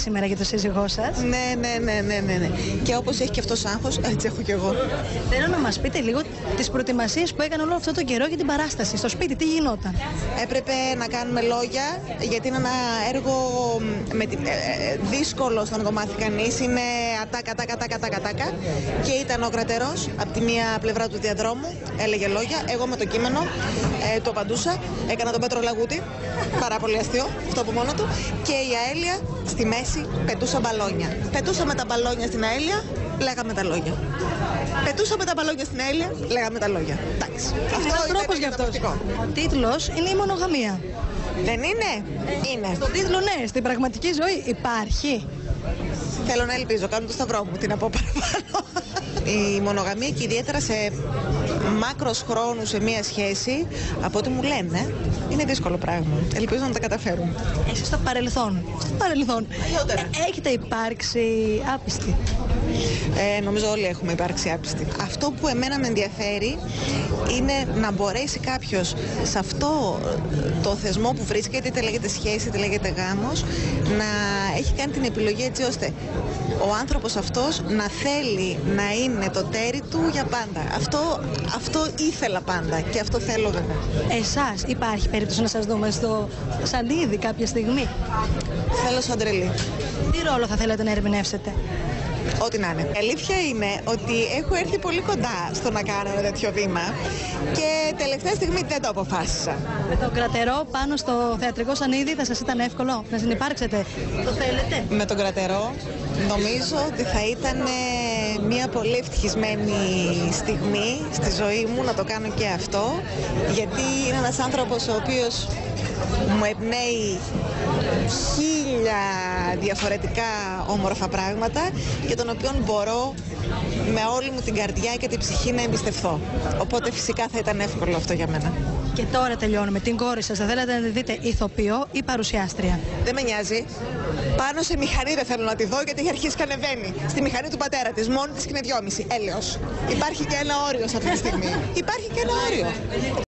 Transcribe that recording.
σήμερα για το σύζυγό σας. Ναι, ναι, ναι, ναι, ναι, ναι. Και όπως έχει και αυτός άγχος, έτσι έχω κι εγώ. Θέλω να μας πείτε λίγο τις προετοιμασίες που έκανε όλο αυτό το καιρό για την παράσταση. Στο σπίτι, τι γινόταν; Έπρεπε να κάνουμε λόγια, γιατί είναι ένα έργο με, τη- ε, ε, δύσκολο στο να το μάθει κανείς. Είναι ατάκα, ατάκα, ατάκα, ατάκα, ατάκα. Και ήταν ο κρατερός από τη μία πλευρά του διαδρόμου, έλεγε λόγια. Εγώ με το κείμενο ε, το απαντούσα. Έκανα τον Πέτρο Λαγούτη. Πάρα πολύ αστείο, αυτό από μόνο του. Και η Αέλια στη μέση πετούσα μπαλόνια. Πετούσαμε τα μπαλόνια στην Αέλια, λέγαμε τα λόγια. Πετούσαμε τα μπαλόνια στην Αέλια, λέγαμε τα λόγια. Εντάξει. Αυτό ήταν τρόπος γι' αυτός. καταπληκτικό. Ο τίτλος είναι η μονογαμία. Δεν είναι; Είναι. Στον τίτλο, ναι, στην πραγματική ζωή υπάρχει. Θέλω να ελπίζω. Κάνω το σταυρό μου. Τι να πω παραπάνω. Η μονογαμία και ιδιαίτερα σε μάκρος χρόνου σε μία σχέση, από ό,τι μου λένε, είναι δύσκολο πράγμα. Ελπίζω να τα καταφέρουν. Εσείς στο παρελθόν. Στο παρελθόν. Παλιότερα. Ε, έχετε υπάρξει άπιστη. Ε, νομίζω όλοι έχουμε υπάρξει άπιστοι. Αυτό που εμένα με ενδιαφέρει είναι να μπορέσει κάποιος σε αυτό το θεσμό που βρίσκεται, είτε λέγεται σχέση, είτε λέγεται γάμος, να έχει κάνει την επιλογή έτσι ώστε ο άνθρωπος αυτός να θέλει να είναι το τέρι του για πάντα. Αυτό, αυτό ήθελα πάντα και αυτό θέλω βέβαια. Εσάς υπάρχει περίπτωση να σας δούμε στο Σαντίδι κάποια στιγμή; Θέλω σαν τρελή. Τι ρόλο θα θέλετε να ερμηνεύσετε; Ό,τι να είναι. Η αλήθεια είναι ότι έχω έρθει πολύ κοντά στο να κάνω ένα τέτοιο βήμα και τελευταία στιγμή δεν το αποφάσισα. Με τον κρατερό πάνω στο θεατρικό σανίδι θα σας ήταν εύκολο να συνεπάρξετε; Το θέλετε; Με τον κρατερό νομίζω ότι θα ήταν ε, μια πολύ ευτυχισμένη στιγμή στη ζωή μου να το κάνω και αυτό γιατί είναι ένας άνθρωπος ο οποίος μου εμπνέει χίλια διαφορετικά όμορφα πράγματα και τον οποίον μπορώ με όλη μου την καρδιά και την ψυχή να εμπιστευθώ. Οπότε φυσικά θα ήταν εύκολο αυτό για μένα. Και τώρα τελειώνουμε. Την κόρη σας θα θέλατε να τη δείτε ηθοποιό ή παρουσιάστρια; Δεν με νοιάζει. Πάνω σε μηχανή δεν θέλω να τη δω γιατί έχει αρχίσει και ανεβαίνει. Στη μηχανή του πατέρα της, μόνη της και είναι δυόμιση. Έλεος. Υπάρχει και ένα όριο σε αυτή τη στιγμή. Υπάρχει και ένα όριο.